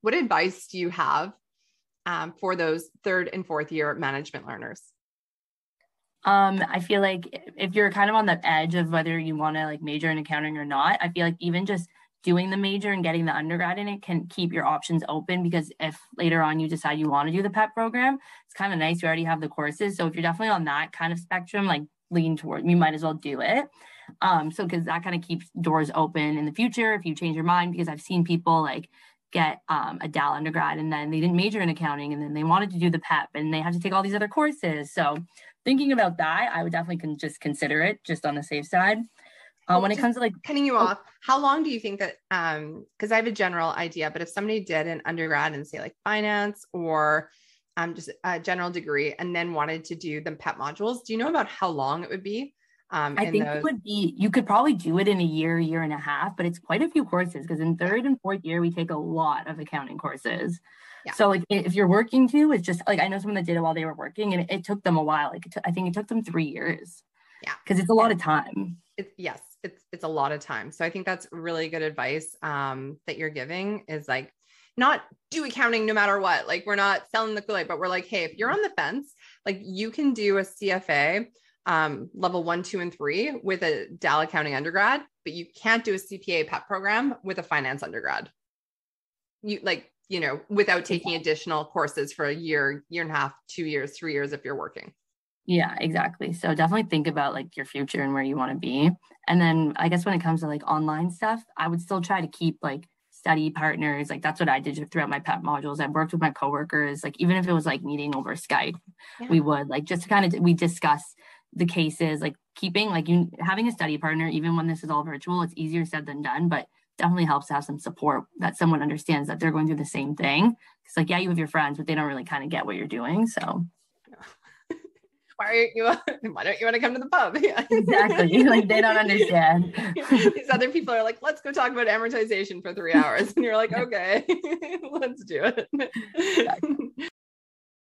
what advice do you have um, for those third and fourth year management learners? Um, I feel like if you're kind of on the edge of whether you want to like major in accounting or not, I feel like even just doing the major and getting the undergrad in it can keep your options open because if later on you decide you want to do the PEP program, it's kind of nice. You already have the courses. So if you're definitely on that kind of spectrum, like lean toward, you might as well do it. Um, so because that kind of keeps doors open in the future if you change your mind, because I've seen people like get um, a DAL undergrad and then they didn't major in accounting and then they wanted to do the PEP and they had to take all these other courses. So thinking about that, I would definitely can just consider it just on the safe side. Uh, when it comes to like cutting you oh, off, how long do you think that? Um, because I have a general idea, but if somebody did an undergrad and say like finance or um, just a general degree and then wanted to do the PEP modules, do you know about how long it would be? Um, I think those... it would be, you could probably do it in a year, year and a half, but it's quite a few courses because in third and fourth year, we take a lot of accounting courses. Yeah. So like if you're working too, it's just like I know someone that did it while they were working and it, it took them a while. Like t- I think it took them three years. Yeah. Because it's a lot of time. It, yes, it's it's a lot of time. So I think that's really good advice um, that you're giving is like not do accounting no matter what. Like we're not selling the Kool-Aid, but we're like, hey, if you're on the fence, like you can do a CFA um, level one, two, and three with a DAL accounting undergrad, but you can't do a CPA PEP program with a finance undergrad. You like, you know, without taking additional courses for a year, year and a half, two years, three years if you're working. Yeah, exactly. So definitely think about like your future and where you want to be. And then I guess when it comes to like online stuff, I would still try to keep like study partners. Like that's what I did throughout my PEP modules. I worked with my coworkers. Like even if it was like meeting over Skype, yeah. we would like just kind of we discuss the cases, like keeping like you having a study partner, even when this is all virtual, it's easier said than done, but definitely helps to have some support that someone understands that they're going through the same thing. It's like, yeah, you have your friends, but they don't really kind of get what you're doing. So why are you why don't you want to come to the pub? Yeah. Exactly. like they don't understand. These other people are like, let's go talk about amortization for three hours. And you're like, okay, let's do it. Exactly.